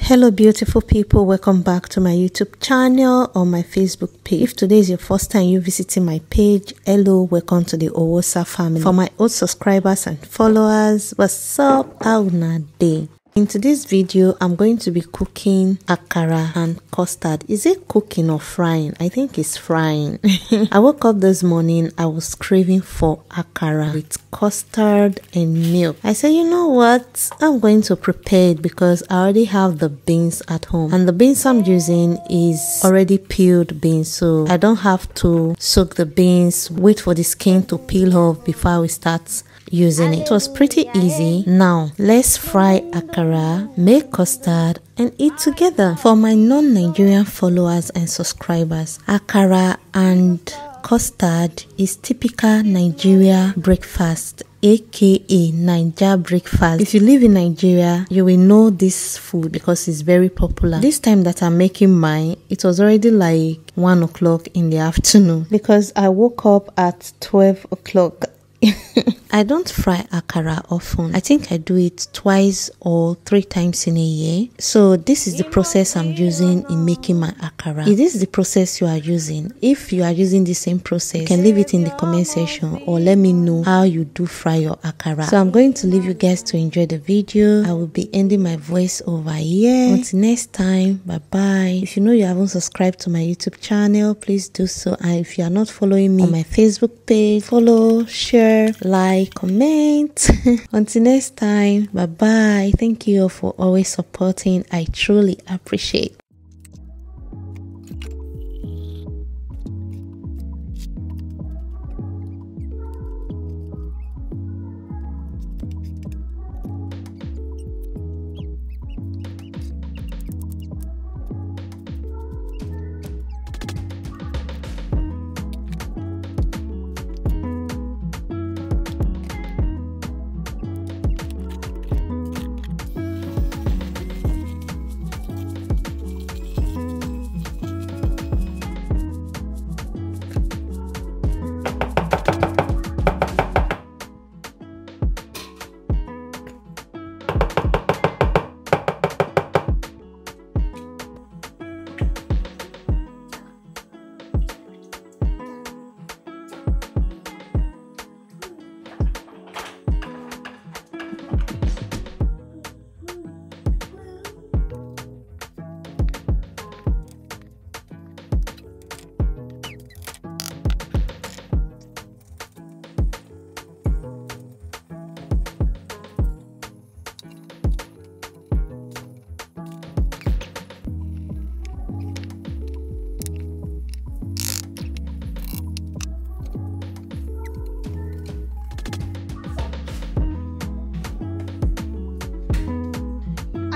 Hello, beautiful people. Welcome back to my YouTube channel or my Facebook page. If today is your first time you visiting my page, hello, welcome to the Owosa family. For my old subscribers and followers, what's up? How na day? In today's video, I'm going to be cooking akara and custard. Is it cooking or frying? I think it's frying. I woke up this morning, I was craving for akara with custard and milk. I said, you know what? I'm going to prepare it because I already have the beans at home. And the beans I'm using is already peeled beans. So I don't have to soak the beans, wait for the skin to peel off before we start using it. It was pretty easy. Now, let's fry akara, make custard, and eat together. For my non Nigerian followers and subscribers, akara and custard is typical Nigeria breakfast aka Naija breakfast. If you live in Nigeria, you will know this food because it's very popular. This time that I'm making mine, it was already like 1 o'clock in the afternoon because I woke up at 12 o'clock I don't fry akara often. I think I do it twice or three times in a year. So this is the process I'm using in making my akara. If this is the process you are using, if you are using the same process, can leave it in the comment section or let me know how you do fry your akara. So I'm going to leave you guys to enjoy the video. I will be ending my voice over here. Until next time, bye bye. If you know you haven't subscribed to my YouTube channel, please do so. And if you are not following me on my Facebook page, follow, share, like, comment. Until next time, bye bye. Thank you for always supporting. I truly appreciate.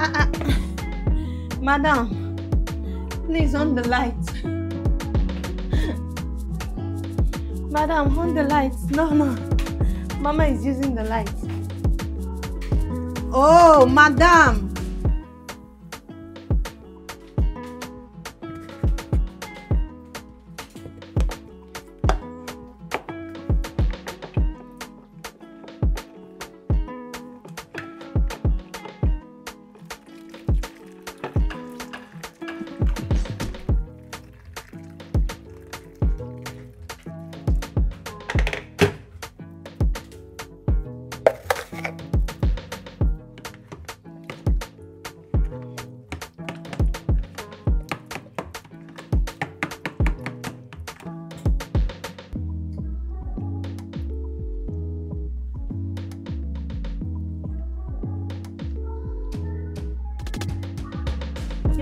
Madam, please on the light. Madam, on the lights. No, no. Mama is using the light. Oh, madam.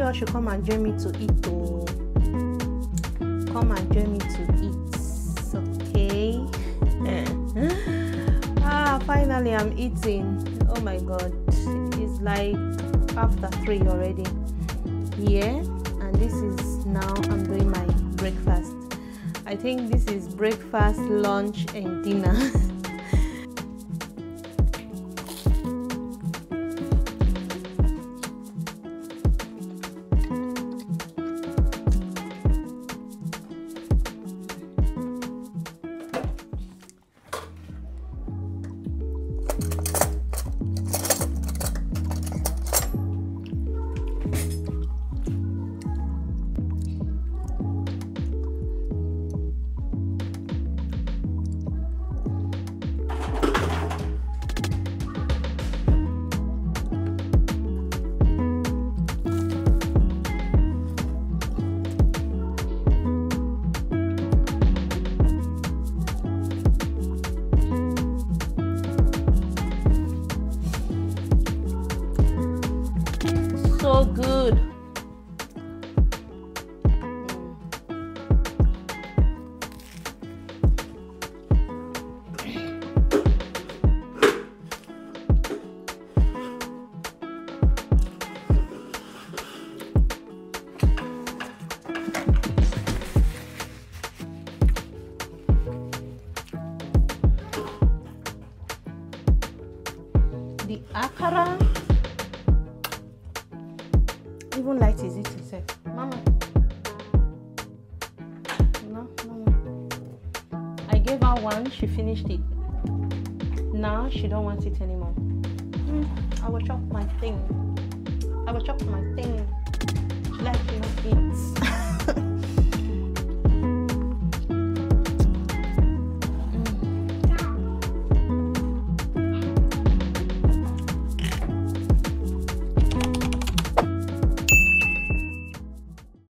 You all should come and join me to eat oh? Come and join me to eat okay? Ah finally i'm eating. Oh my god. It's like after three already. Yeah and this is now i'm doing my breakfast. I think this is breakfast lunch and dinner the akara, even light is it itself. Mama. No, no. I gave her one, she finished it. Now she don't want it anymore. Mm, I will chop my thing. I will chop my thing. She likes eat.